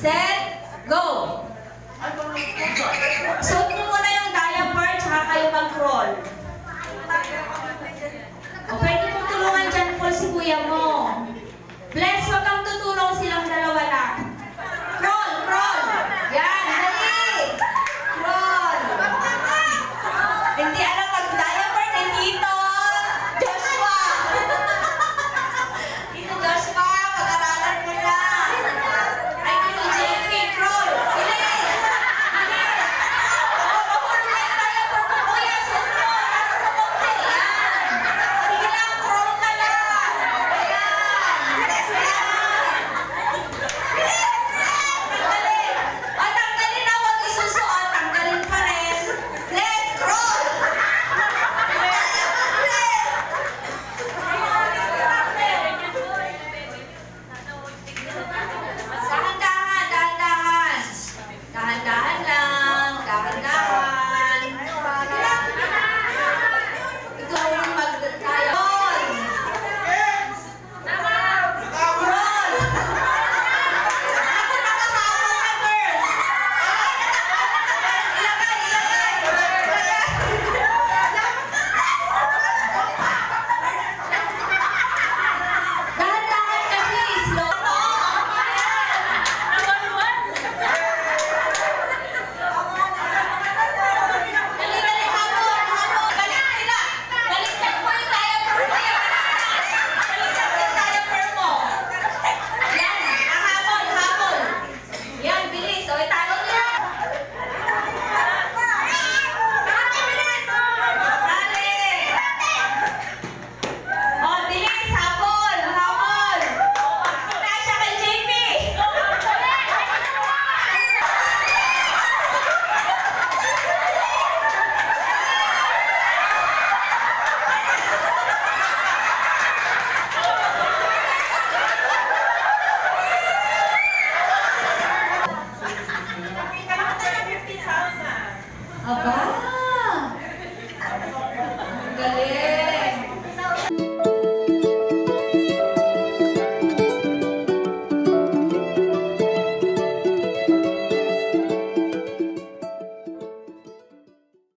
Set, go! Suot mo muna yung diaper, tsaka kayo mag-crawl. O, pwede mong tulungan dyan, Paul, si kuya mo. Bless, wag kang tutulong silang dalawa. a